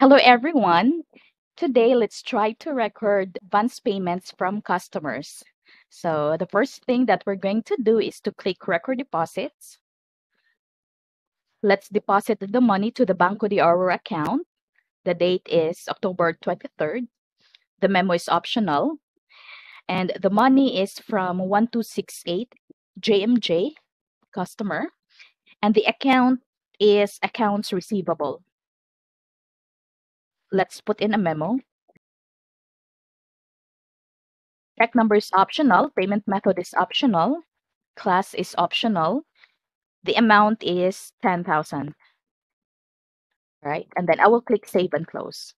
Hello everyone. Today, let's try to record advance payments from customers. So the first thing that we're going to do is to click record deposits. Let's deposit the money to the Banco de Oro account. The date is October 23rd. The memo is optional. And the money is from 1268 JMJ customer. And the account is accounts receivable. Let's put in a memo. Check number is optional. Payment method is optional. Class is optional. The amount is 10,000. Right? And then I will click save and close.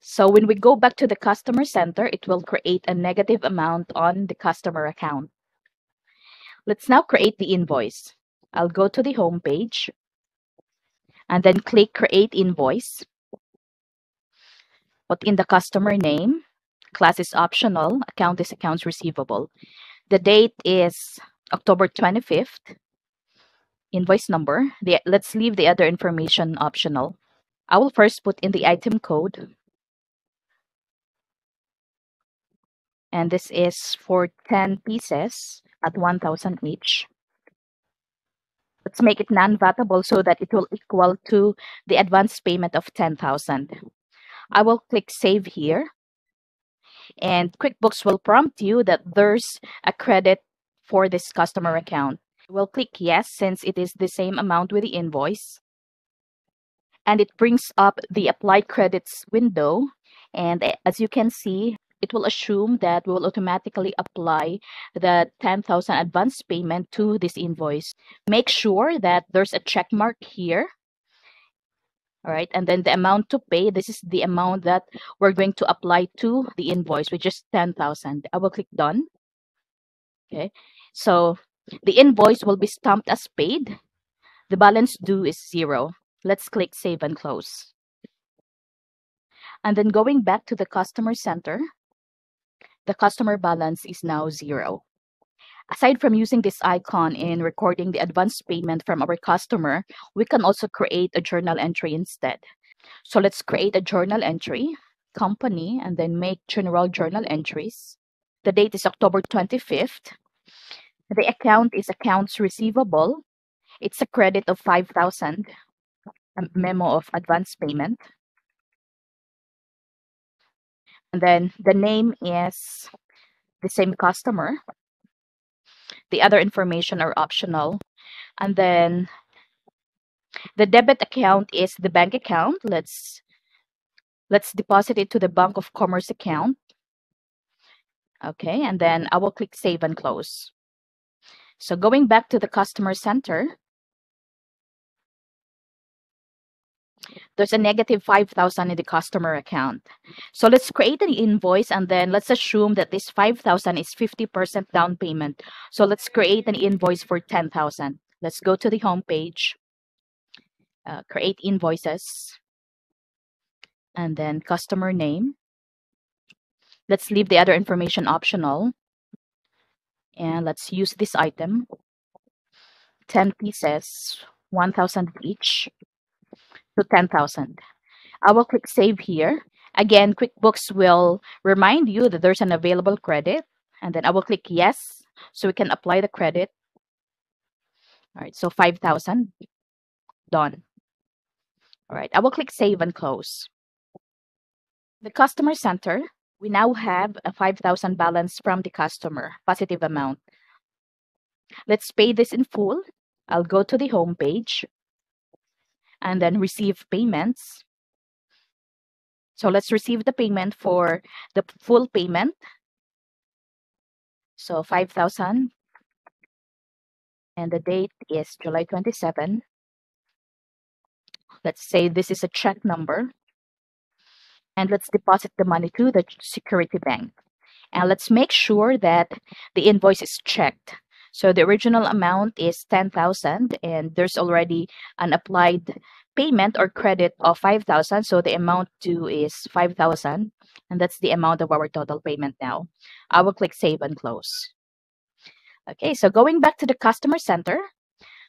So when we go back to the customer center, it will create a negative amount on the customer account. Let's now create the invoice. I'll go to the home page and then click create invoice. Put in the customer name. Class is optional. Account is accounts receivable. The date is October 25th. Invoice number. The, let's leave the other information optional. I will first put in the item code. And this is for 10 pieces at 1,000 each. Let's make it non-vatable so that it will equal to the advance payment of 10,000. I will click save here. And QuickBooks will prompt you that there's a credit for this customer account. We'll click yes since it is the same amount with the invoice. And it brings up the applied credits window. And as you can see, it will assume that we will automatically apply the 10,000 advance payment to this invoice. Make sure that there's a check mark here. All right, and then the amount to pay, this is the amount that we're going to apply to the invoice, which is 10,000. I will click done. Okay, so the invoice will be stamped as paid. The balance due is zero. Let's click save and close. And then going back to the customer center, the customer balance is now zero. Aside from using this icon in recording the advance payment from our customer, we can also create a journal entry instead. So let's create a journal entry, company, and then make general journal entries. The date is October 25th. The account is accounts receivable. It's a credit of 5,000, a memo of advance payment. And then the name is the same customer. The other information are optional. And then the debit account is the bank account. Let's let's deposit it to the Bank of Commerce account. Okay, and then I will click save and close. So going back to the customer center, there's a negative 5,000 in the customer account. So let's create an invoice and then let's assume that this 5,000 is 50% down payment. So let's create an invoice for 10,000. Let's go to the home page, uh, create invoices, and then customer name. Let's leave the other information optional. And let's use this item. 10 pieces, 1,000 each to 10,000. I will click save here. Again, QuickBooks will remind you that there's an available credit. And then I will click yes, so we can apply the credit. All right, so 5,000, done. All right, I will click save and close. The customer center, we now have a 5,000 balance from the customer, positive amount. Let's pay this in full. I'll go to the home page and then receive payments. So let's receive the payment for the full payment. So 5,000 and the date is July 27. Let's say this is a check number and let's deposit the money to the security bank. And let's make sure that the invoice is checked. So the original amount is 10,000 and there's already an applied payment or credit of 5,000. So the amount due is 5,000 and that's the amount of our total payment now. I will click save and close. Okay, so going back to the customer center,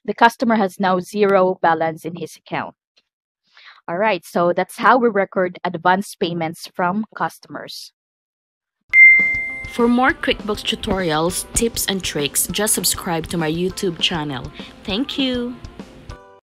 the customer has now zero balance in his account. All right, so that's how we record advance payments from customers. For more QuickBooks tutorials, tips, and tricks, just subscribe to my YouTube channel. Thank you.